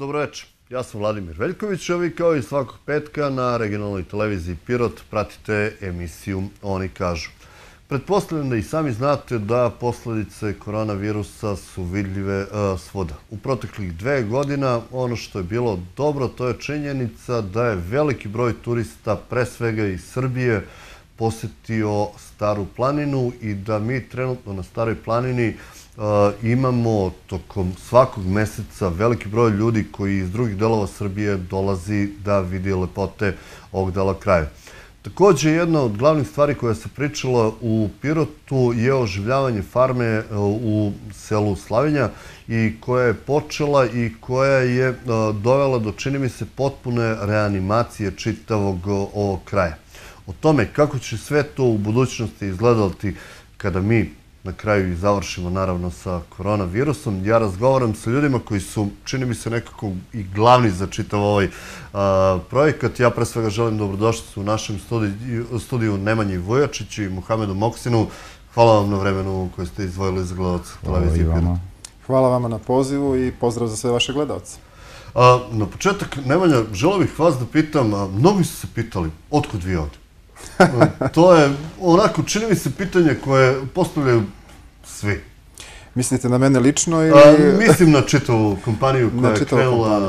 Dobro večer. Ja sam Vladimir Veljković, a vi kao i svakog petka na regionalnoj televiziji Pirot pratite emisiju Oni kažu. Pretpostavljam da i sami znate da posledice koronavirusa su vidljive uh, svuda. U proteklih dve godina ono što je bilo dobro to je činjenica da je veliki broj turista, pre svega iz Srbije, posetio Staru planinu i da mi trenutno na Staroj planini uh, imamo tokom svakog meseca veliki broj ljudi koji iz drugih delova Srbije dolazi da vidi lepote ovog dela kraja. Takođe, jedna od glavnih stvari koja se pričala u Pirotu je oživljavanje farme uh, u selu Slavinja i koja je počela i koja je uh, dovela do, čini mi se, potpune reanimacije čitavog ovog kraja o tome kako će sve to u budućnosti izgledati kada mi na kraju i završimo naravno sa koronavirusom. Ja razgovaram sa ljudima koji su, čini mi se, nekako i glavni za čitav ovaj a, projekat. Ja pre svega želim dobrodošlicu u našem studiju, studiju Nemanji Vujačić i Muhamedu Moksinu. Hvala vam na vremenu koje ste izdvojili za gledalce televizije Pirot. Hvala vama na pozivu i pozdrav za sve vaše gledalce. A, na početak, Nemanja, želeo bih vas da pitam, a, mnogi su se pitali, otkud vi ovde? to je onako, čini mi se pitanje koje postavljaju svi. Mislite na mene lično ili... A, mislim na čitavu kompaniju koja je krenula...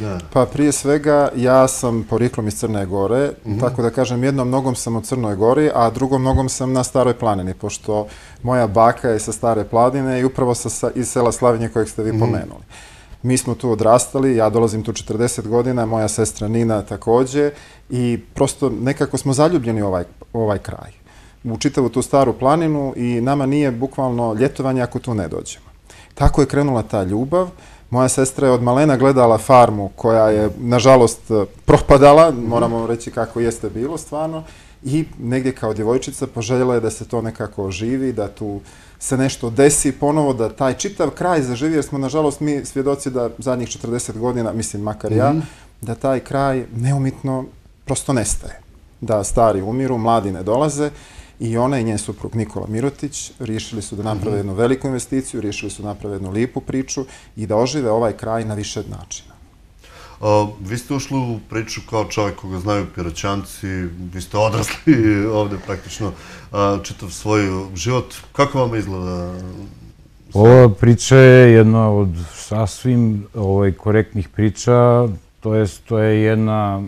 Da. Pa prije svega ja sam poriklom iz Crne Gore, mm -hmm. tako da kažem jednom nogom sam u Crnoj Gori, a drugom nogom sam na Staroj planini, pošto moja baka je sa Stare planine i upravo sa, iz sela Slavinje kojeg ste vi mm -hmm. pomenuli. Mi smo tu odrastali, ja dolazim tu 40 godina, moja sestra Nina takođe i prosto nekako smo zaljubljeni u ovaj, ovaj kraj, u čitavu tu staru planinu i nama nije bukvalno ljetovanje ako tu ne dođemo. Tako je krenula ta ljubav. Moja sestra je od malena gledala farmu koja je, nažalost, propadala, moramo reći kako jeste bilo stvarno, i negdje kao djevojčica poželjela je da se to nekako oživi, da tu se nešto desi ponovo, da taj čitav kraj zaživi, jer smo, nažalost, mi svjedoci da zadnjih 40 godina, mislim, makar ja, mm -hmm. da taj kraj neumitno prosto nestaje. Da stari umiru, mladi ne dolaze i ona i njen suprug Nikola Mirotić riješili su da naprave mhm. jednu veliku investiciju, riješili su da naprave jednu lijepu priču i da ožive ovaj kraj na više načina. A, vi ste ušli u priču kao čovjek koga znaju piraćanci, vi ste odrasli ovde praktično čitav svoj život. Kako vam izgleda? Ova priča je jedna od sasvim ovaj, korektnih priča, to je, to je jedna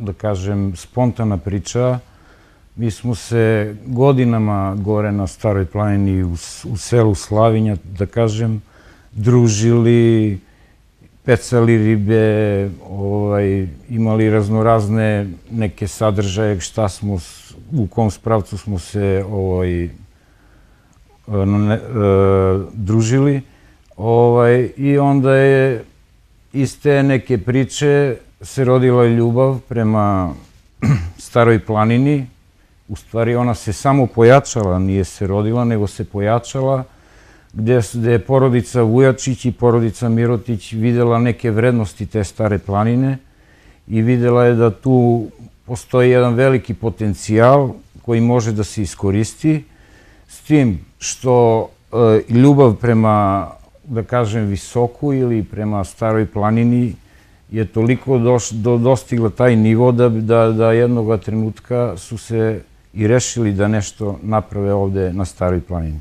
da kažem, spontana priča. Mi smo se godinama gore na Staroj planini u, u selu Slavinja, da kažem, družili, pecali ribe, ovaj, imali raznorazne neke sadržaje, šta smo, u kom spravcu smo se ovaj, ne, e, družili. Ovaj, I onda je iz te neke priče se rodila ljubav prema staroj planini. U stvari ona se samo pojačala, nije se rodila, nego se pojačala, gde, je porodica Vujačić i porodica Mirotić videla neke vrednosti te stare planine i videla je da tu postoji jedan veliki potencijal koji može da se iskoristi, s tim što e, ljubav prema, da kažem, visoku ili prema staroj planini je toliko do, dostigla taj nivo da, da, da jednog trenutka su se i rešili da nešto naprave ovde na Staroj planini.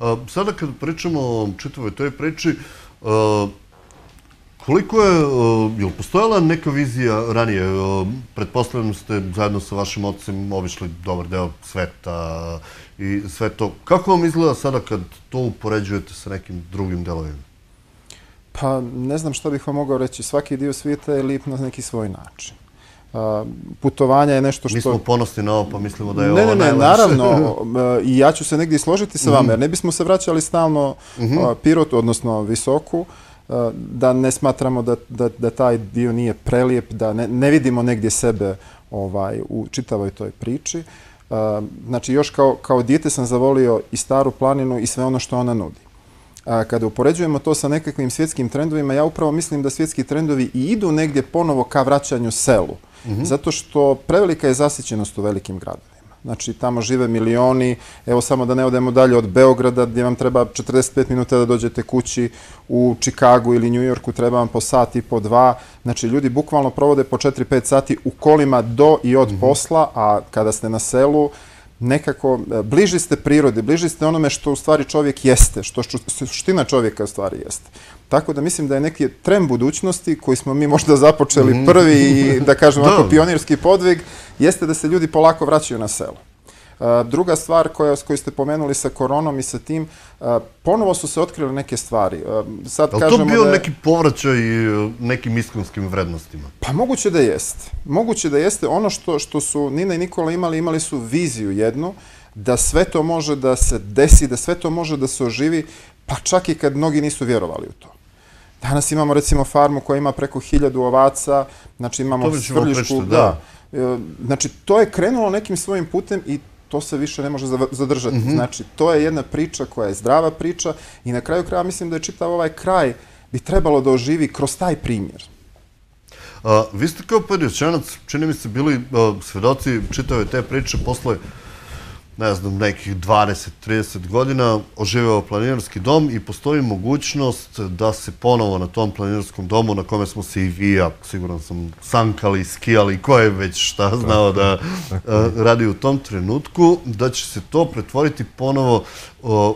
A, sada kad pričamo o čitavoj toj priči, koliko je, je li postojala neka vizija ranije? Pretpostavljam ste zajedno sa vašim ocem obišli dobar deo sveta i sve to. Kako vam izgleda sada kad to upoređujete sa nekim drugim delovima? Pa ne znam šta bih vam mogao reći. Svaki dio svijeta je lip na neki svoj način. Putovanja je nešto što... Mi smo ponosni na ovo, pa mislimo da je ne, ovo ne, ne, Ne, naravno. I ja ću se negdje složiti sa vama, mhm. jer ne bismo se vraćali stalno mm -hmm. Pirotu, odnosno Visoku, da ne smatramo da, da, da taj dio nije prelijep, da ne, ne vidimo negdje sebe ovaj, u čitavoj toj priči. Znači, još kao, kao dijete sam zavolio i staru planinu i sve ono što ona nudi kada upoređujemo to sa nekakvim svjetskim trendovima, ja upravo mislim da svjetski trendovi i idu negdje ponovo ka vraćanju selu. Mm -hmm. Zato što prevelika je zasićenost u velikim gradovima. Znači, tamo žive milioni, evo samo da ne odemo dalje od Beograda, gdje vam treba 45 minuta da dođete kući, u Čikagu ili Njujorku treba vam po sat i po dva. Znači, ljudi bukvalno provode po 4-5 sati u kolima do i od posla, a kada ste na selu, nekako e, bliži ste prirodi, bliži ste onome što u stvari čovjek jeste, što suština čovjeka u stvari jeste. Tako da mislim da je neki trend budućnosti koji smo mi možda započeli mhm. prvi i da kažem ovako pionirski podvig, jeste da se ljudi polako vraćaju na selo. Druga stvar koja, koju ste pomenuli sa koronom i sa tim, ponovo su se otkrile neke stvari. Sad Ali kažemo to bio da je... neki povraćaj nekim iskonskim vrednostima? Pa moguće da jeste. Moguće da jeste. Ono što, što su Nina i Nikola imali, imali su viziju jednu, da sve to može da se desi, da sve to može da se oživi, pa čak i kad mnogi nisu vjerovali u to. Danas imamo recimo farmu koja ima preko hiljadu ovaca, znači imamo svrljišku, da. da. E, znači to je krenulo nekim svojim putem i to se više ne može zadržati. Mhm. Znači, to je jedna priča koja je zdrava priča i na kraju kraja mislim da je čitav ovaj kraj bi trebalo da oživi kroz taj primjer. vi ste kao Perječanac, čini mi se, bili svedoci čitave te priče posle ne znam, nekih 20-30 godina oživeo planinarski dom i postoji mogućnost da se ponovo na tom planinarskom domu na kome smo se i vi, ja siguran sam, sankali, skijali, ko je već šta znao da radi u tom trenutku, da će se to pretvoriti ponovo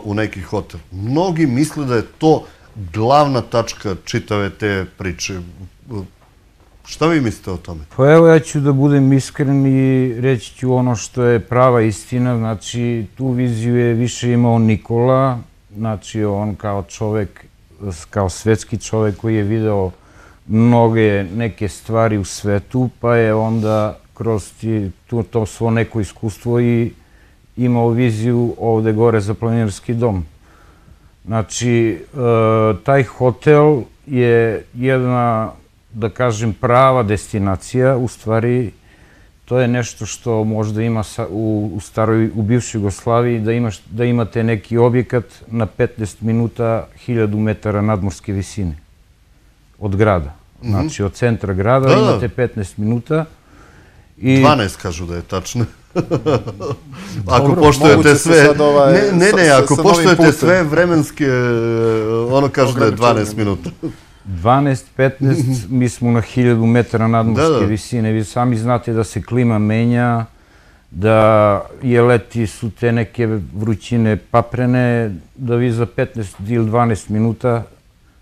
u neki hotel. Mnogi misle da je to glavna tačka čitave te priče. Šta vi mislite o tome? Pa evo ja ću da budem iskren i reći ću ono što je prava istina, znači tu viziju je više imao Nikola, znači on kao čovek, kao svetski čovek koji je video mnoge neke stvari u svetu, pa je onda kroz tu, to svo neko iskustvo i imao viziju ovde gore za planinarski dom. Znači, e, taj hotel je jedna да кажем, права дестинација, уствари тоа е нешто што може да има у, у старој у бивши Југославија да имаш да имате неки објекат на 15 минута 1000 метара надморски висини од града. Mm -hmm. Значи од центра града да, да. имате 15 минута и 12 кажу да е тачно. ако поштојете све, ова не, не, не, ако поштојете све временски, оно кажа да е 12 минута. 12-15, mi smo na 1000 metara nadmorske da, da. visine. Vi sami znate da se klima menja, da je leti su te neke vrućine paprene, da vi za 15 ili 12 minuta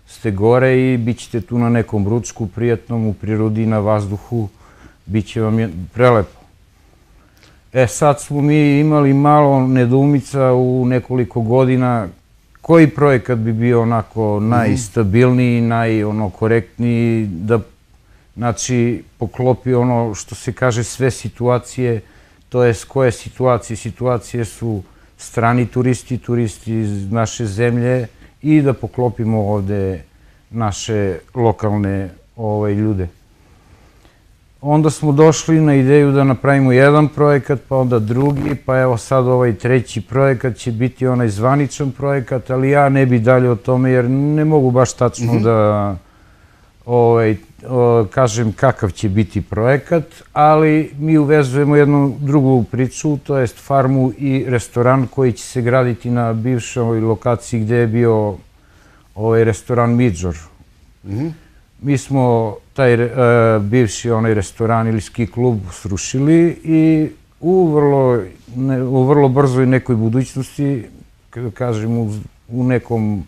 ste gore i bit ćete tu na nekom ručku prijatnom u prirodi, na vazduhu, bit će vam prelepo. E sad smo mi imali malo nedoumica u nekoliko godina koji projekat bi bio onako najstabilniji, naj ono korektniji, da znači poklopi ono što se kaže sve situacije, to je koje situacije, situacije su strani turisti, turisti iz naše zemlje i da poklopimo ovde naše lokalne ovaj, ljude. Onda smo došli na ideju da napravimo jedan projekat, pa onda drugi, pa evo sad ovaj treći projekat će biti onaj zvaničan projekat, ali ja ne bi dalje o tome jer ne mogu baš tačno mhm. da ovaj, kažem kakav će biti projekat, ali mi uvezujemo jednu drugu priču, to jest farmu i restoran koji će se graditi na bivšoj lokaciji gde je bio ovaj restoran Midžor. Mhm. Mi smo taj uh, bivši onaj restoran ili ski klub srušili i u vrlo, u vrlo brzoj nekoj budućnosti, kada kažem u, nekom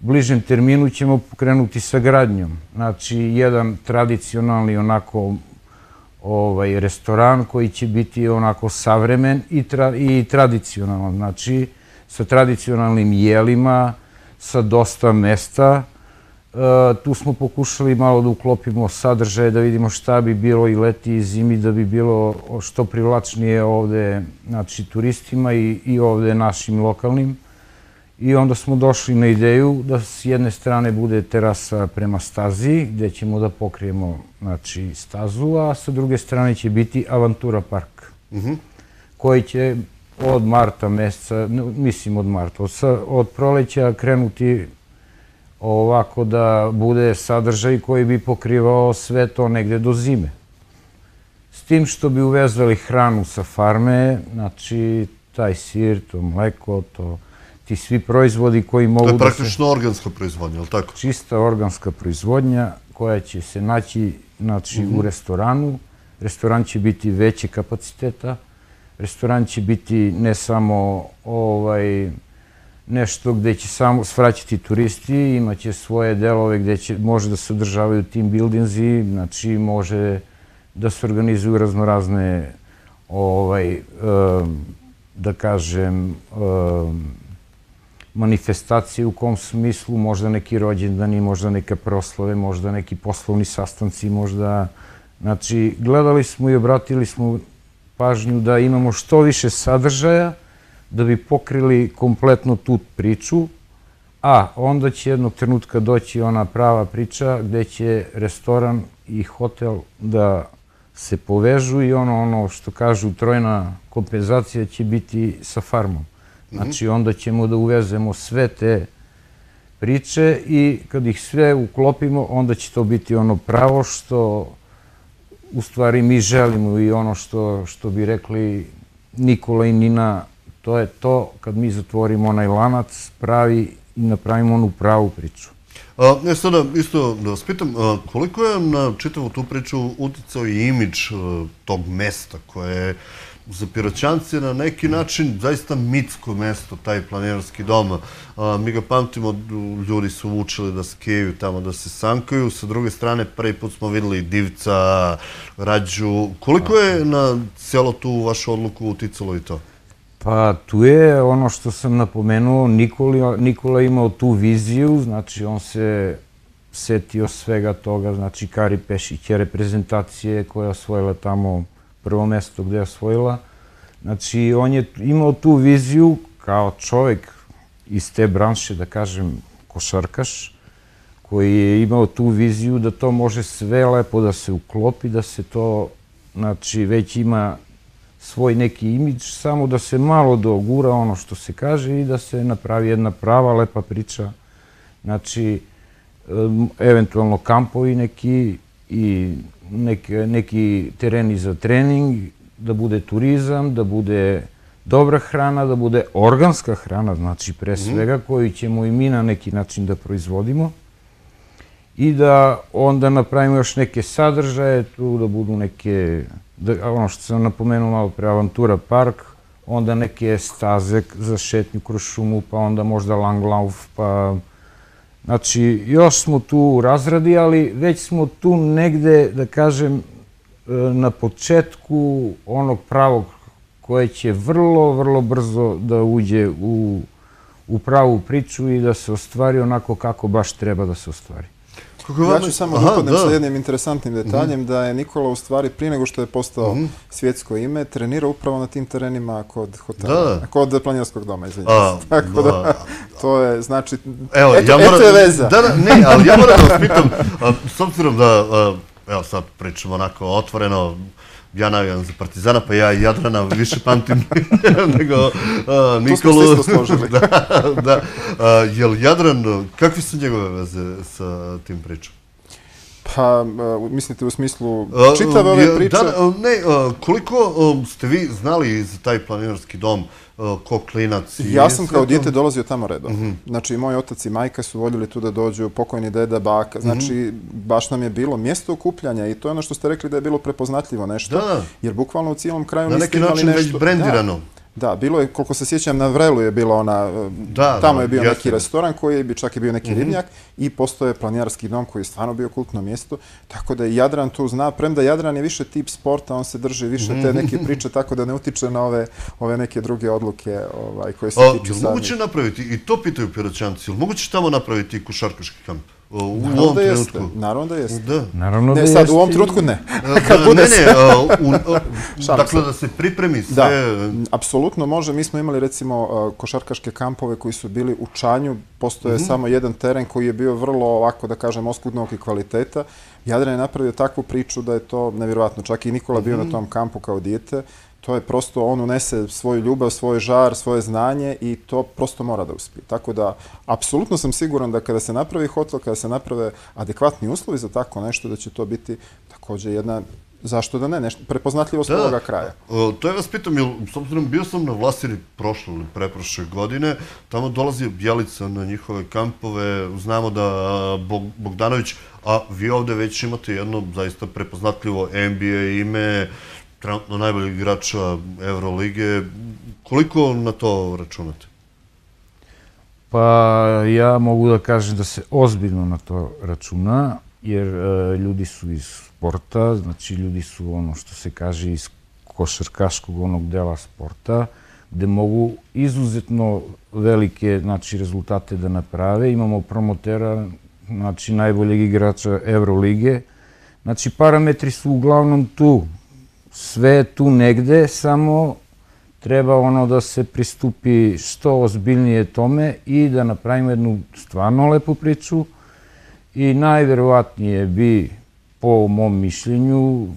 bližem terminu ćemo pokrenuti sa gradnjom. Znači, jedan tradicionalni onako ovaj, restoran koji će biti onako savremen i, i tradicionalan. Znači, sa tradicionalnim jelima, sa dosta mesta, E, tu smo pokušali malo da uklopimo sadržaje, da vidimo šta bi bilo i leti i zimi, da bi bilo što privlačnije ovde znači, turistima i, i ovde našim lokalnim. I onda smo došli na ideju da s jedne strane bude terasa prema stazi, gde ćemo da pokrijemo znači, stazu, a sa druge strane će biti Avantura park, mhm. koji će od marta meseca, mislim od marta, od, od proleća krenuti ovako da bude sadržaj koji bi pokrivao sve to negde do zime. s tim što bi uvezali hranu sa farme, znači taj sir, to mleko, to ti svi proizvodi koji mogu da se... To je praktično organska proizvodnja, je li tako? Čista organska proizvodnja koja će se naći znači, u restoranu. Restoran će biti veće kapaciteta. Restoran će biti ne samo ovaj, nešto gde će samo svraćati turisti, imaće svoje delove gde će, može da se održavaju team buildingsi, znači može da se organizuju raznorazne ovaj, da kažem, manifestacije u kom smislu, možda neki rođendani, možda neke proslave, možda neki poslovni sastanci, možda... Znači, gledali smo i obratili smo pažnju da imamo što više sadržaja da bi pokrili kompletno tu priču, a onda će jednog trenutka doći ona prava priča gde će restoran i hotel da se povežu i ono, ono što kažu trojna kompenzacija će biti sa farmom. Znači, onda ćemo da uvezemo sve te priče i kad ih sve uklopimo, onda će to biti ono pravo što u stvari mi želimo i ono što, što bi rekli Nikola i Nina, to je to kad mi zatvorimo onaj lanac pravi i napravimo onu pravu priču. A, ne, sada isto da vas pitam, a, koliko je na čitavu tu priču uticao i imidž tog mesta koje je za Piroćance na neki način zaista mitsko mesto, taj planinarski dom. A, mi ga pamtimo, ljudi su učili da skijaju tamo, da se sankaju. Sa druge strane, prvi put smo videli Divca, Rađu. Koliko je na cijelo tu vašu odluku uticalo i to? Pa tu je ono što sam napomenuo, Nikola, Nikola imao tu viziju, znači on se setio svega toga, znači Kari Pešić je reprezentacije koja je osvojila tamo prvo mesto gde je osvojila. Znači, on je imao tu viziju kao čovek iz te branše, da kažem, košarkaš, koji je imao tu viziju da to može sve lepo da se uklopi, da se to, znači, već ima svoj neki imidž, samo da se malo dogura ono što se kaže i da se napravi jedna prava, lepa priča. Znači, eventualno kampovi neki i neki, neki tereni za trening, da bude turizam, da bude dobra hrana, da bude organska hrana, znači pre mhm. svega, koju ćemo i mi na neki način da proizvodimo i da onda napravimo još neke sadržaje, tu da budu neke, da, ono što sam napomenuo malo pre, Avantura park, onda neke staze za šetnju kroz šumu, pa onda možda Langlauf, pa Znači, još smo tu u razradi, ali već smo tu negde, da kažem, e, na početku onog pravog koje će vrlo, vrlo brzo da uđe u, u pravu priču i da se ostvari onako kako baš treba da se ostvari. Ja ću samo da upadnem sa jednim interesantnim detaljem, mhm. da je Nikola u stvari prije nego što je postao mhm. svjetsko ime, trenirao upravo na tim terenima kod hotela, kod planinarskog doma, izvinjam se. Tako da, to je, znači, evo, eto je veza. Da, ne, ali ja moram da vas pitam, s obzirom da, evo sad pričamo onako otvoreno, ja navijam za Partizana, pa ja Jadrana više pamtim nego uh, Nikolu. Tu smo složili. da, da. Uh, jel Jadran, kakvi su njegove veze sa tim pričom? Pa, uh, mislite u smislu čitave ove priče? Da, ne, koliko um, ste vi znali za taj planinarski dom? Ko klinac. Ja sam kao dijete dolazio tamo redom. Mhm. Znači, moj otac i majka su voljeli tu da dođu, pokojni deda, baka. Znači, mhm. baš nam je bilo mjesto okupljanja i to je ono što ste rekli da je bilo prepoznatljivo nešto. Da. Jer bukvalno u cijelom kraju niste imali nešto... Na neki način već brendirano. Da, bilo je, koliko se sjećam, na Vrelu je bila ona, da, tamo je bio neki restoran koji je čak je bio neki mm ribnjak i postoje planinarski dom koji je stvarno bio kultno mjesto, tako da Jadran tu zna, premda Jadran je više tip sporta, on se drži više te neke priče, tako da ne utiče na ove, ove neke druge odluke ovaj, koje se tiču sami. Moguće napraviti, i to pitaju Piroćanci, moguće tamo napraviti košarkaški kamp? U ovom da trenutku. Naravno da jeste. Da. Naravno da ne, sad, u ovom trenutku ne. Kad bude ne, ne, u, dakle da se pripremi sve. Da, apsolutno može. Mi smo imali recimo košarkaške kampove koji su bili u Čanju. Postoje mm -hmm. samo jedan teren koji je bio vrlo ovako, da kažem, oskudnog i kvaliteta. Jadran je napravio takvu priču da je to nevjerovatno. Čak i Nikola bio mm -hmm. na tom kampu kao dijete to je prosto, on unese svoju ljubav, svoj žar, svoje znanje i to prosto mora da uspije. Tako da, apsolutno sam siguran da kada se napravi hotel, kada se naprave adekvatni uslovi za tako nešto, da će to biti takođe jedna zašto da ne, nešto, prepoznatljivost Da, ovoga kraja. o, to je vas pitam, jer s obzirom bio sam na Vlasiri prošle ili preprošle godine, tamo dolazi Bjelica na njihove kampove, znamo da Bog, Bogdanović, a vi ovde već imate jedno zaista prepoznatljivo NBA ime, trenutno najboljeg igrača Eurolige. Koliko na to računate? Pa ja mogu da kažem da se ozbiljno na to računa, jer e, ljudi su iz sporta, znači ljudi su ono što se kaže iz košarkaškog onog dela sporta, gde mogu izuzetno velike znači, rezultate da naprave. Imamo promotera, znači najboljeg igrača Eurolige. Znači parametri su uglavnom tu. Sve je tu negde, samo treba ono da se pristupi što ozbiljnije tome i da napravimo jednu stvarno lepu priču i najverovatnije bi, po mom mišljenju,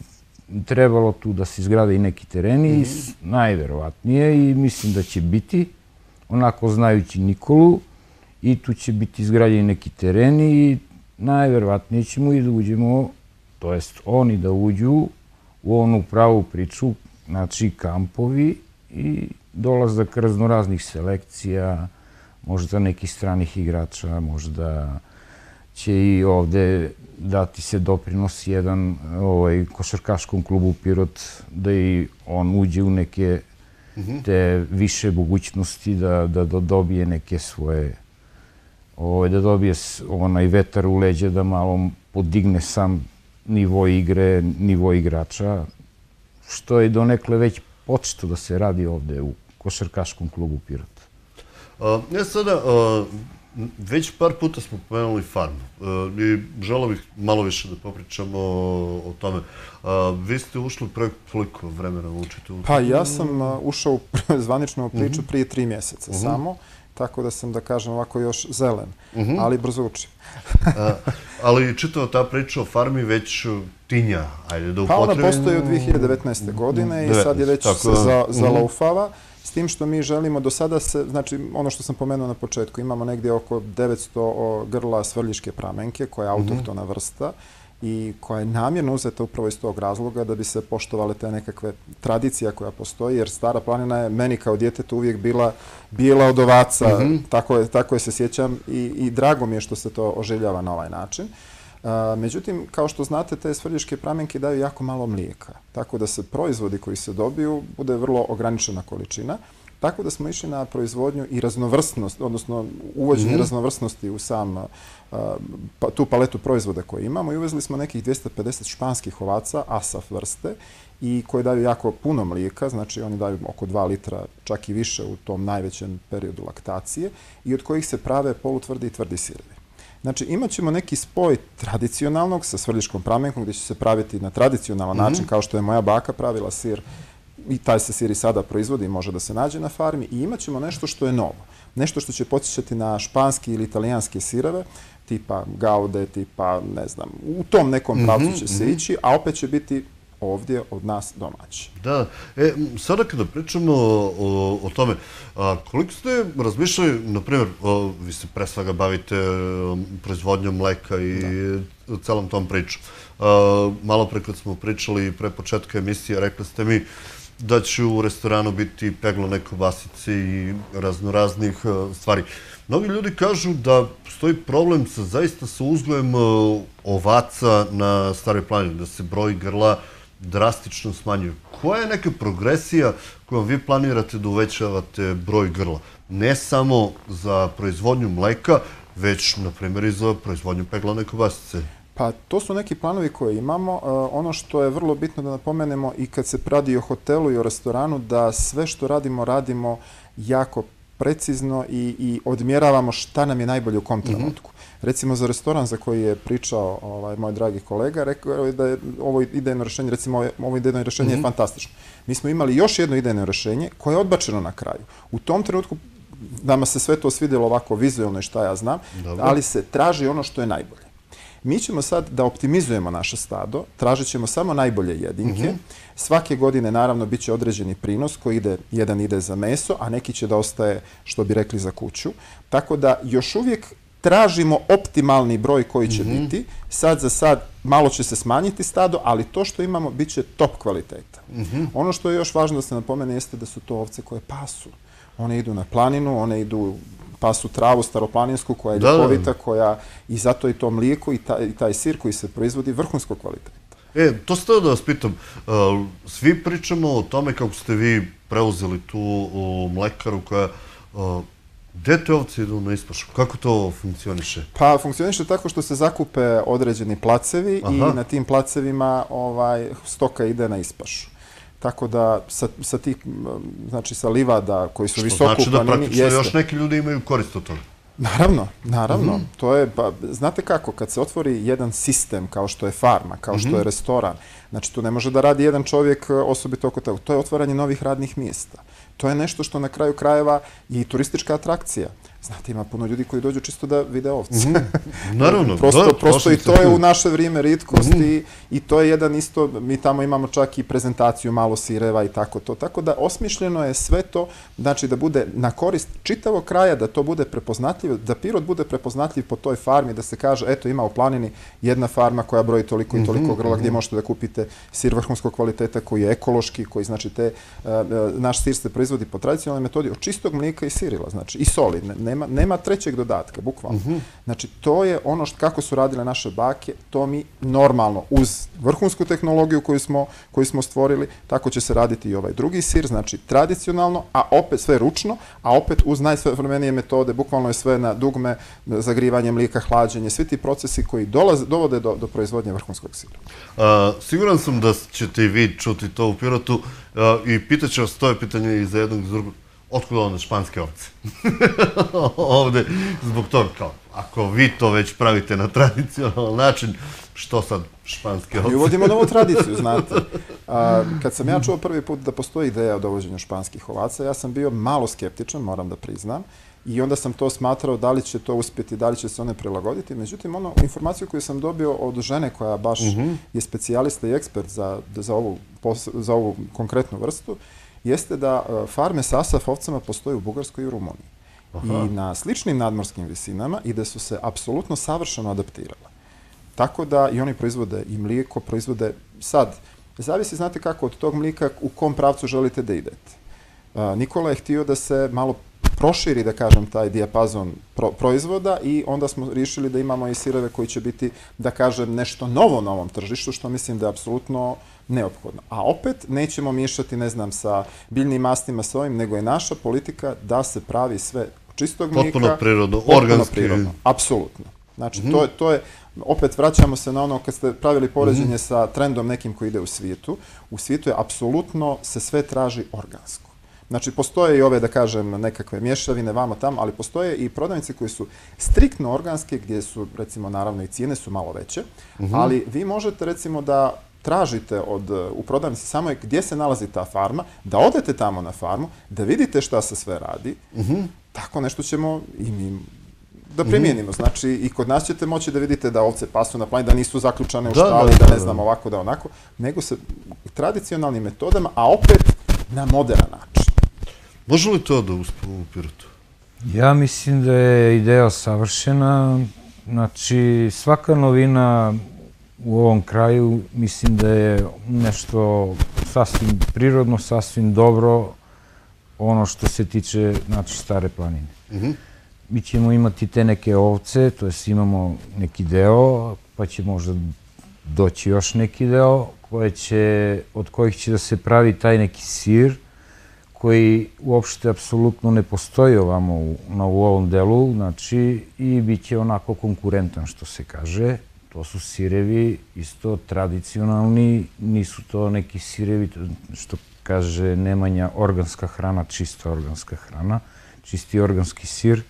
trebalo tu da se izgrade i neki tereni, mm -hmm. najverovatnije i mislim da će biti, onako znajući Nikolu, i tu će biti izgrađeni neki tereni i najverovatnije ćemo i da uđemo, to jest oni da uđu u onu pravu priču, znači kampovi i dolazak raznoraznih selekcija, možda nekih stranih igrača, možda će i ovde dati se doprinos jedan ovaj, košarkaškom klubu Pirot da i on uđe u neke te više mogućnosti da, da, da dobije neke svoje ovaj, da dobije onaj vetar u leđe da malo podigne sam nivo igre, nivo igrača, što je donekle već početo da se radi ovde u košarkaškom klubu Pirot. A, ja sada, a, već par puta smo pomenuli farmu a, i želo bih malo više da popričamo o, o tome. Vi ste ušli u projekt koliko vremena učite? U... Pa ja sam ušao u zvaničnu priču prije tri mjeseca samo, tako da sam, da kažem, ovako još zelen, ali brzo učim. A, ali čitava ta priča o farmi već tinja, ajde da Pa ona upotrebim. postoji od 2019. godine i sad je 19, već tako se za, Mhm. zalaufava. S tim što mi želimo, do sada se, znači ono što sam pomenuo na početku, imamo negdje oko 900 o, grla svrljiške pramenke, koja je Mhm. autohtona vrsta i koja je namjerno uzeta upravo iz tog razloga da bi se poštovale te nekakve tradicija koja postoji, jer Stara planina je meni kao djetetu uvijek bila bijela od ovaca, Mhm. tako, je, tako je se sjećam i, i drago mi je što se to oživljava na ovaj način. A, međutim, kao što znate, te svrljiške pramenke daju jako malo mlijeka, tako da se proizvodi koji se dobiju bude vrlo ograničena količina. Tako da smo išli na proizvodnju i raznovrsnost, odnosno uvođenje raznovrsnosti u sam pa, tu paletu proizvoda koje imamo i uvezli smo nekih 250 španskih ovaca, asaf vrste, i koje daju jako puno mlijeka, znači oni daju oko 2 litra, čak i više u tom najvećem periodu laktacije i od kojih se prave polutvrdi i tvrdi sirevi. Znači, imat ćemo neki spoj tradicionalnog sa svrljiškom pramenkom gdje će se praviti na tradicionalan način, kao što je moja baka pravila sir i taj se sir i sada proizvodi i može da se nađe na farmi i imat ćemo nešto što je novo. Nešto što će podsjećati na španski ili italijanske sireve, tipa gaude, tipa, ne znam, u tom nekom pravcu će se ići, a opet će biti ovdje od nas domaći. Da, e, sada kada pričamo o, o, tome, a, koliko ste razmišljali, na primjer, o, vi se pre svega bavite um, proizvodnjom mleka i celom tom pričom. A, malo pre kad smo pričali pre početka emisije, rekli ste mi da će u restoranu biti peglane kobasice i raznoraznih a, stvari. Mnogi ljudi kažu da postoji problem sa zaista sa uzgojem a, ovaca na staroj planini, da se broj grla drastično smanjuju. Koja je neka progresija kojom vi planirate da uvećavate broj grla? Ne samo za proizvodnju mleka, već, na primjer, i za proizvodnju peglane kobasice. Pa to su neki planovi koje imamo. E, ono što je vrlo bitno da napomenemo i kad se radi o hotelu i o restoranu, da sve što radimo, radimo jako precizno i, i odmjeravamo šta nam je najbolje u kom trenutku. Recimo za restoran za koji je pričao ovaj, moj dragi kolega, rekao je da je ovo idejno rješenje, recimo ovo- idejno rješenje je fantastično. Mi smo imali još jedno idejno rješenje koje je odbačeno na kraju. U tom trenutku nama se sve to svidjelo ovako vizualno i šta ja znam, Dobro. ali se traži ono što je najbolje. Mi ćemo sad da optimizujemo naše stado, tražit ćemo samo najbolje jedinke. Svake godine naravno bit će određeni prinos koji ide, jedan ide za meso, a neki će da ostaje, što bi rekli, za kuću. Tako da još uvijek tražimo optimalni broj koji će biti. Sad za sad malo će se smanjiti stado, ali to što imamo bit će top kvaliteta. Ono što je još važno da se napomene jeste da su to ovce koje pasu. One idu na planinu, one idu pasu travu staroplaninsku koja je Da, da. ljekovita, koja i zato i to mlijeko i taj, i taj sir koji se proizvodi vrhunskog kvaliteta. E, to ste da vas pitam. Svi pričamo o tome kako ste vi preuzeli tu mlekaru koja... Gde te ovce idu na ispašu? Kako to funkcioniše? Pa funkcioniše tako što se zakupe određeni placevi Aha. i na tim placevima ovaj, stoka ide na ispašu. Tako da sa, sa tih, znači sa livada koji su Što visoko znači u da planini, praktično jeste. još neki ljudi imaju korist od toga. Naravno, naravno. Mhm. To je, pa, znate kako, kad se otvori jedan sistem kao što je farma, kao Mhm. što je restoran, znači tu ne može da radi jedan čovjek e, osobito oko toga. To je otvaranje novih radnih mjesta. To je nešto što na kraju krajeva i turistička atrakcija. Znate, ima puno ljudi koji dođu čisto da vide ovce. Naravno, prosto, da, prosto i to je u naše vrijeme ritkost i, i to je jedan isto, mi tamo imamo čak i prezentaciju malo sireva i tako to. Tako da osmišljeno je sve to, znači da bude na korist čitavog kraja, da to bude prepoznatljivo, da Pirot bude prepoznatljiv po toj farmi, da se kaže, eto ima u planini jedna farma koja broji toliko i toliko grla gdje možete da kupite sir vrhunskog kvaliteta koji je ekološki, koji znači te, e, e, naš sir se proizvodi po tradicionalnoj metodi od čistog mlijeka i sirila, znači i soli, ne- nema, nema trećeg dodatka, bukvalno. Znači to je ono što, kako su radile naše bake, to mi normalno uz vrhunsku tehnologiju koju smo, koju smo stvorili, tako će se raditi i ovaj drugi sir, znači tradicionalno, a opet sve ručno, a opet uz najsavremenije metode, bukvalno je sve na dugme, zagrivanje mlijeka, hlađenje, svi ti procesi koji dolaze, dovode do, do proizvodnje vrhunskog sira. A, siguran sam da ćete i vi čuti to u Pirotu a, i pitaću vas, to je pitanje i za jednog i za drugog, otkud onda španske ovce? Ovde, zbog toga, kao, ako vi to već pravite na tradicionalan način, što sad španske Mi ovce? uvodimo novu tradiciju, znate. A, kad sam ja čuo prvi put da postoji ideja o dovođenju španskih ovaca, ja sam bio malo skeptičan, moram da priznam, i onda sam to smatrao da li će to uspjeti, da li će se one prilagoditi. Međutim, ono, informaciju koju sam dobio od žene koja baš je specijalista i ekspert za, za, ovu, za ovu konkretnu vrstu, jeste da e, farme sa ovcama postoje u Bugarskoj i u Rumuniji. I na sličnim nadmorskim visinama i da su se apsolutno savršeno adaptirale. Tako da i oni proizvode i mlijeko, proizvode sad. Zavisi, znate kako, od tog mlijeka u kom pravcu želite da idete. A, Nikola je htio da se malo proširi, da kažem, taj dijapazon pro, proizvoda i onda smo riješili da imamo i sireve koji će biti, da kažem, nešto novo na ovom tržištu, što mislim da je apsolutno neophodno. A opet nećemo miješati, ne znam, sa biljnim mastima, sa ovim, nego je naša politika da se pravi sve čistog mlijeka. Potpuno prirodno, potpuno organski. prirodno. Apsolutno. Znači, to, je, to je, opet vraćamo se na ono kad ste pravili poređenje sa trendom nekim koji ide u svijetu. U svijetu je apsolutno se sve traži organsko. Znači, postoje i ove, da kažem, nekakve mješavine vamo tamo, ali postoje i prodavnice koji su striktno organske, gdje su, recimo, naravno i cijene su malo veće, ali vi možete, recimo, da tražite od, u prodavnici samo je gdje se nalazi ta farma, da odete tamo na farmu, da vidite šta se sve radi, tako nešto ćemo i mi da primijenimo. Znači, i kod nas ćete moći da vidite da ovce pasu na plani, da nisu zaključane u Da, da, štali, da, da ne da. znam ovako, da onako, nego se tradicionalnim metodama, a opet na modern način. Može li to da uspe u Pirotu? Ja mislim da je ideja savršena. Znači, svaka novina u ovom kraju mislim da je nešto sasvim prirodno, sasvim dobro ono što se tiče znači, stare planine. Mi ćemo imati te neke ovce, to jest imamo neki deo, pa će možda doći još neki deo koje će, od kojih će da se pravi taj neki sir koji uopšte apsolutno ne postoji ovamo u, na, u ovom delu, znači i bit će onako konkurentan što se kaže. To su sirevi isto tradicionalni, nisu to neki sirevi to- što kaže Nemanja organska hrana, čista organska hrana, čisti organski sir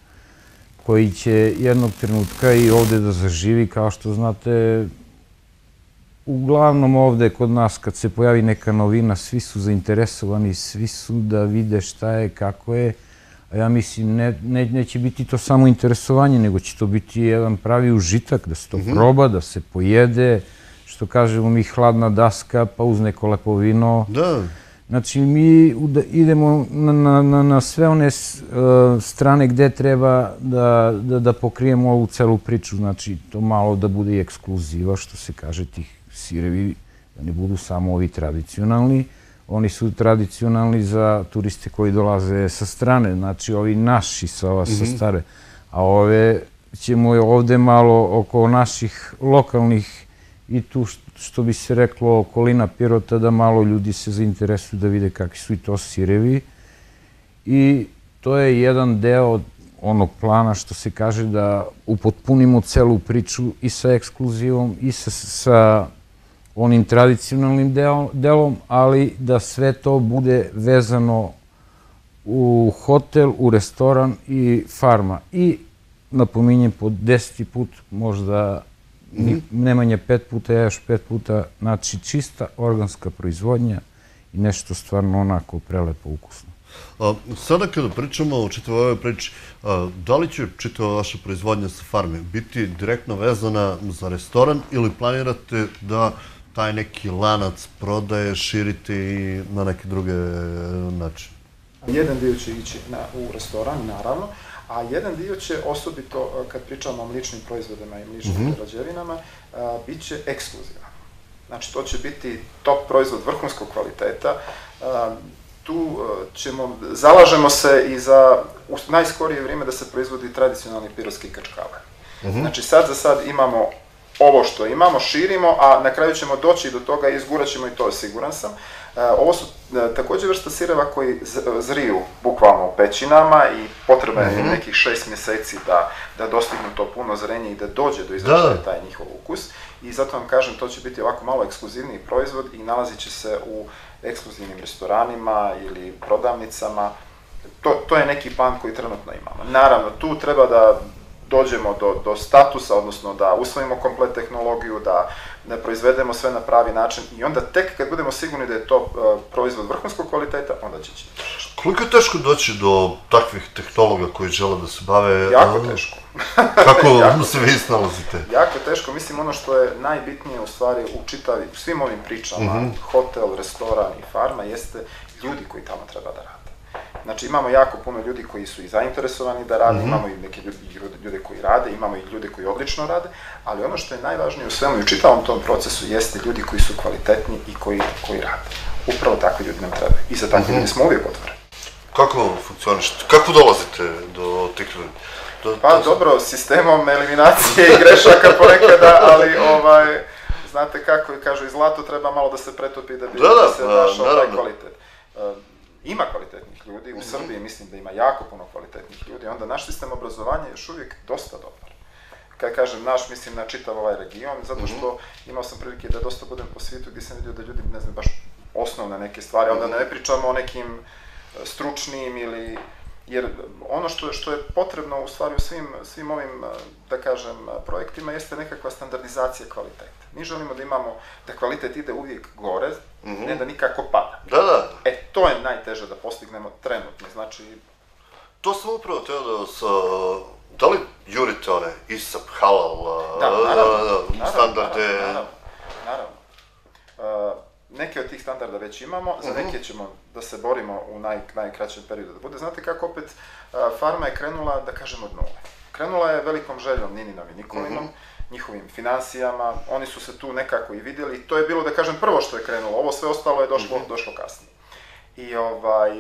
koji će jednog trenutka i ovde da zaživi, kao što znate, uglavnom ovde kod nas kad se pojavi neka novina, svi su zainteresovani, svi su da vide šta je, kako je, a ja mislim ne, ne, neće biti to samo interesovanje, nego će to biti jedan pravi užitak, da se to proba, da se pojede, što kažemo mi hladna daska, pa uz neko lepo vino. Da. Znači, mi idemo na, na, na sve one uh, strane gde treba da, da, da pokrijemo ovu celu priču. Znači, to malo da bude i ekskluziva, što se kaže, tih sirevi, da ne budu samo ovi tradicionalni. Oni su tradicionalni za turiste koji dolaze sa strane, znači ovi naši sa ova sa mhm. stare. A ove ćemo ovde malo oko naših lokalnih i tu što bi se reklo okolina Pirota da malo ljudi se zainteresuju da vide kakvi su i to sirevi. I to je jedan deo onog plana što se kaže da upotpunimo celu priču i sa ekskluzivom i sa, sa onim tradicionalnim delom, ali da sve to bude vezano u hotel, u restoran i farma. I napominjem po deseti put, možda mm Nemanje pet puta, ja još pet puta, znači čista organska proizvodnja i nešto stvarno onako prelepo ukusno. A, sada kada pričamo o čitavoj ovoj priči, a, da li će čitava vaša proizvodnja sa farme biti direktno vezana za restoran ili planirate da taj neki lanac prodaje, širite i na neke druge načine? Jedan dio će ići na, u restoran, naravno, a jedan dio će osobito, e, kad pričamo o mličnim proizvodima i mličnim mm -hmm. prerađevinama, e, bit će ekskluzivan. Znači, to će biti top proizvod vrhunskog kvaliteta. E, tu ćemo, zalažemo se i za u najskorije vrijeme da se proizvodi tradicionalni pirotski kačkavar. Mm -hmm. Znači, sad za sad imamo ovo što imamo, širimo, a na kraju ćemo doći do toga i izgurat ćemo i to, siguran sam. E, ovo su e, takođe vrsta sireva koji zriju bukvalno u pećinama i potrebno je mm -hmm. nekih šest mjeseci da, da dostignu to puno zrenje i da dođe do izražaja da. taj njihov ukus. I zato vam kažem, to će biti ovako malo ekskluzivniji proizvod i nalazit će se u ekskluzivnim restoranima ili prodavnicama. To, to je neki plan koji trenutno imamo. Naravno, tu treba da dođemo do, do statusa, odnosno da usvojimo komplet tehnologiju, da ne proizvedemo sve na pravi način i onda tek kad budemo sigurni da je to uh, proizvod vrhunskog kvaliteta, onda će će. Koliko je teško doći do takvih tehnologa koji žele da se bave... Jako teško. Kako jako se vi snalazite? Jako teško, mislim ono što je najbitnije u stvari u čitavi, svim ovim pričama, mm -hmm. hotel, restoran i farma, jeste ljudi koji tamo treba da rade. Znači imamo jako puno ljudi koji su i zainteresovani da rade, mm -hmm. imamo i neke ljudi, ljude koji rade, imamo i ljude koji odlično rade, ali ono što je najvažnije u svemu i u čitavom tom procesu jeste ljudi koji su kvalitetni i koji, koji rade. Upravo takvi ljudi nam treba. I za takvi mm -hmm. ljudi smo uvijek otvoreni. Kako funkcionište? Kako dolazite do tih ljudi? Do, pa do... dobro, sistemom eliminacije i grešaka ponekada, ali ovaj, znate kako, kažu, i zlato treba malo da se pretopi da bi da, da, da se našao taj kvalitet. Ima kvalitetnih ljudi, u mhm. Srbiji mislim da ima jako puno kvalitetnih ljudi, onda naš sistem obrazovanja je još uvijek dosta dobar. Kad kažem naš, mislim na čitav ovaj region, zato što mhm. imao sam prilike da dosta budem po svijetu gdje sam vidio da ljudi ne znam baš osnovne neke stvari, onda ne pričamo o nekim e, stručnim ili jer ono što, što je potrebno u stvari u svim, svim ovim, da kažem, projektima jeste nekakva standardizacija kvaliteta. Mi želimo da imamo, da kvalitet ide uvijek gore, mm -hmm. ne da nikako pada. Da, da. E, to je najteže da postignemo trenutno, znači... To sam upravo teo da sa... Da li jurite one ISAP, halal, da, naravno, naravno, standarde? Naravno, naravno. naravno. Uh, neke od tih standarda već imamo, za mhm. neke ćemo da se borimo u naj, najkraćem periodu da bude. Znate kako opet farma je krenula, da kažemo, od nule. Krenula je velikom željom Nininom i Nikolinom, -hmm. njihovim financijama, oni su se tu nekako i vidjeli, to je bilo, da kažem, prvo što je krenulo, ovo sve ostalo je došlo, -hmm. došlo kasnije. I ovaj,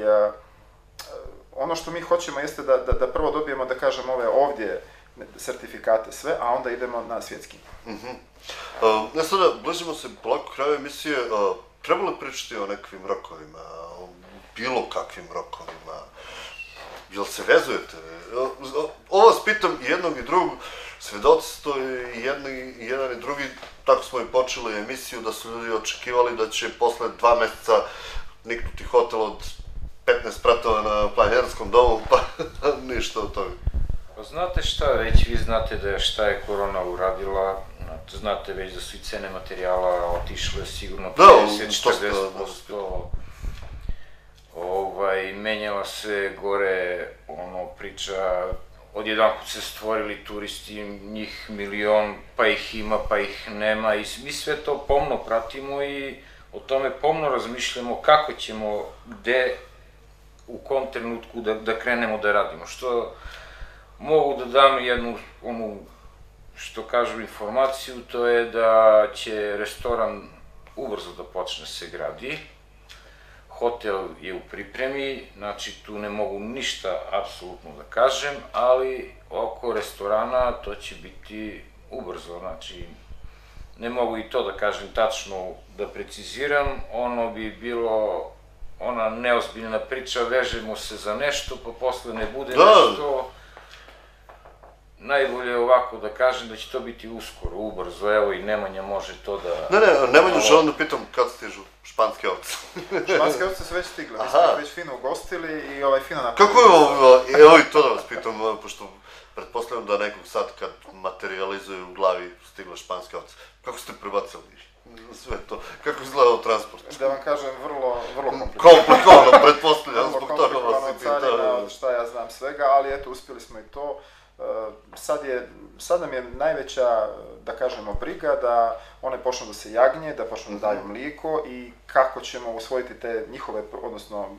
ono što mi hoćemo jeste da, da, da prvo dobijemo, da kažem, ove ovdje sertifikate sve, a onda idemo na svjetski. -hmm. uh, ja sada, bližimo se polako kraju emisije, uh, trebalo pričati o nekvim rokovima, o bilo kakvim rokovima, jel se vezujete? Ovo vas pitam i jednog i drugog, svedoci ste i jedni, i jedan i drugi, tako smo i počeli emisiju, da su ljudi očekivali da će posle dva meseca niknuti hotel od 15 pratova na planinarskom domu, pa ništa od toga. Pa znate šta, već vi znate da je šta je korona uradila, znate već da su i cene materijala otišle sigurno 50-40%. Ovaj, menjala se gore, ono, priča, odjedan put se stvorili turisti, njih milion, pa ih ima, pa ih nema i mi sve to pomno pratimo i o tome pomno razmišljamo kako ćemo, gde, u kom trenutku da, da krenemo da radimo. Što mogu da dam jednu, onu, što kažu informaciju, to je da će restoran ubrzo da počne se gradi, hotel je u pripremi, znači tu ne mogu ništa apsolutno da kažem, ali oko restorana to će biti ubrzo, znači ne mogu i to da kažem tačno da preciziram, ono bi bilo ona neozbiljna priča, vežemo se za nešto, pa posle ne bude da. nešto, најболе е овако да кажем да ќе тоа бити ускоро, убрзо, ево и Немања може тоа да... Не, не, Немања желам да питам каде стижу шпански овци. Шпански овци се веќе стигле, Аха. веќе фино гостили и овај фино на... Како е ова, ево и тоа да вас питам, пошто предпоставам да некој сад кад материализуе у глави стигла шпански овци. Како сте пребацали? све то. Како изгледал транспорт? Да вам кажем, врло, врло компликовано. Компликовано, предпоставljam, zbog toga vas i pitao. Šta ja znam svega, ali eto, uspjeli smo i to. E, sad, je, sad nam je najveća, da kažemo, briga da one počnu da se jagnje, da počnu da daju mhm. mlijeko i kako ćemo usvojiti te njihove, odnosno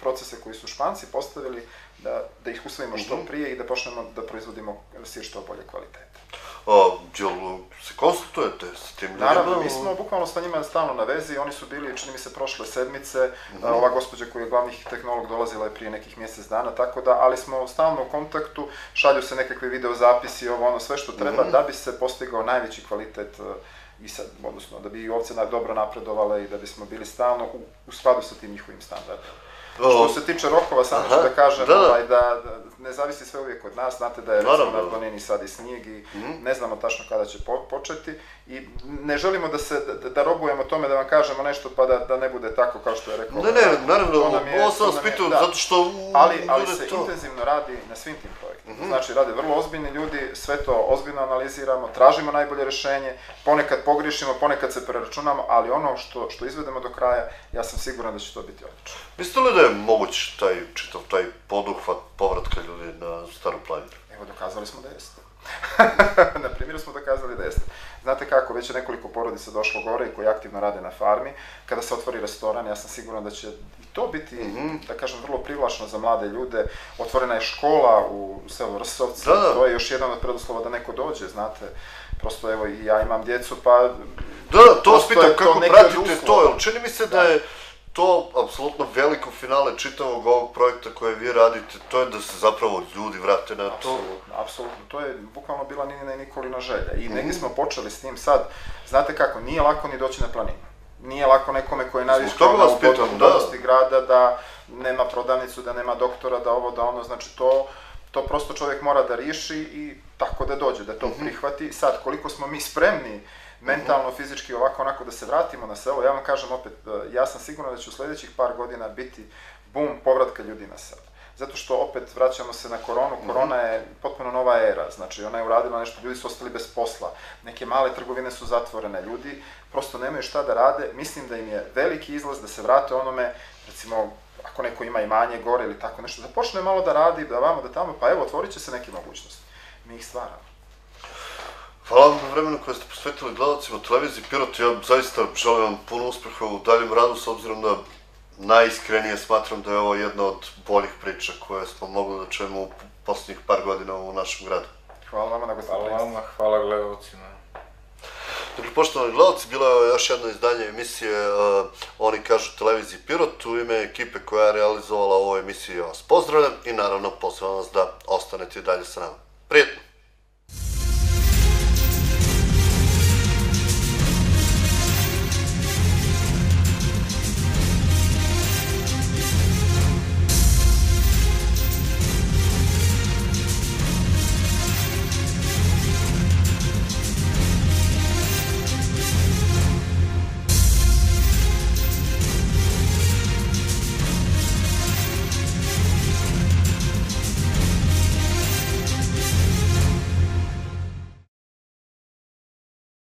procese koji su Španci postavili, da, da ih usvojimo što mhm. prije i da počnemo da proizvodimo sir što bolje kvalitete. A, jel se konsultujete s tim ljudima? Naravno, mi smo bukvalno sa njima stalno na vezi, oni su bili, čini mi se, prošle sedmice, mm -hmm. ova gospođa koja je glavni tehnolog dolazila je prije nekih mjesec dana, tako da, ali smo stalno u kontaktu, šalju se nekakve video zapisi, ovo ono, sve što treba, mm -hmm. da bi se postigao najveći kvalitet i sad, odnosno, da bi ovce dobro napredovale i da bismo bili stalno u, u skladu sa tim njihovim standardima. Što se tiče rokova, samo ću da kažem da, da. Ovaj, da, da ne zavisi sve uvijek od nas, znate da je recimo na planini sad i snijeg i mm. ne znamo tačno kada će po, početi i ne želimo da se, da, da robujemo tome da vam kažemo nešto pa da, da ne bude tako kao što je rekao. Ne, ne, naravno, ovo sam vas pitao da. zato što... Ali, ali se to. intenzivno radi na svim tim projektima. Mm -hmm. Znači, rade vrlo ozbiljni ljudi, sve to ozbiljno analiziramo, tražimo najbolje rešenje, ponekad pogriješimo, ponekad se preračunamo, ali ono što, što izvedemo do kraja, ja sam siguran da će to biti odlično. Mislite li da je moguć taj, čitav taj poduhvat povratka ljudi na staru planinu? Evo, dokazali smo da jeste. na primjeru smo dokazali da jeste. Znate kako, već je nekoliko porodica došlo gore i koji aktivno rade na farmi. Kada se otvori restoran, ja sam siguran da će to biti, mm -hmm. da kažem, vrlo privlačno za mlade ljude. Otvorena je škola u selu Rsovci, da, da. to je još jedan od preduslova da neko dođe, znate. Prosto, evo, i ja imam djecu, pa... Da, to vas pitam, kako pratite to, jer čini mi se da, da je to apsolutno veliko finale čitavog ovog projekta koje vi radite, to je da se zapravo ljudi vrate na to. Apsolutno, apsolutno. To je bukvalno bila Ninina i Nikolina želja. I mm. negdje smo počeli s tim sad. Znate kako, nije lako ni doći na planinu. Nije lako nekome koji je naviškao na upodosti da. grada da nema prodavnicu, da nema doktora, da ovo, da ono, znači to, to prosto čovjek mora da riješi i tako da dođe, da to mm -hmm. prihvati. Sad, koliko smo mi spremni mentalno, fizički, ovako, onako, da se vratimo na selo. Ja vam kažem opet, e, ja sam siguran da će u sledećih par godina biti bum povratka ljudi na selo. Zato što opet vraćamo se na koronu, mhm. korona je potpuno nova era, znači ona je uradila nešto, ljudi su ostali bez posla, neke male trgovine su zatvorene, ljudi prosto nemaju šta da rade, mislim da im je veliki izlaz da se vrate onome, recimo, ako neko ima imanje gore ili tako nešto, da počne malo da radi, da vamo, da tamo, pa evo, otvorit će se neke mogućnosti. Mi ih stvaramo. Hvala vam na vremenu koje ste posvetili gledalcima televiziji Pirot. Ja zaista želim vam puno uspeha u daljem radu, s obzirom da najiskrenije smatram da je ovo jedna od boljih priča koje smo mogli da čujemo u poslednjih par godina u našem gradu. Hvala vama na gostoprinstvu. Hvala vama, hvala gledalcima. Dakle, poštovani gledalci, bilo je još jedno izdanje emisije uh, Oni kažu televiziji Pirot. U ime ekipe koja je realizovala ovu emisiju ja vas pozdravljam i naravno pozivam vas da ostanete dalje sa nama. Prijetno!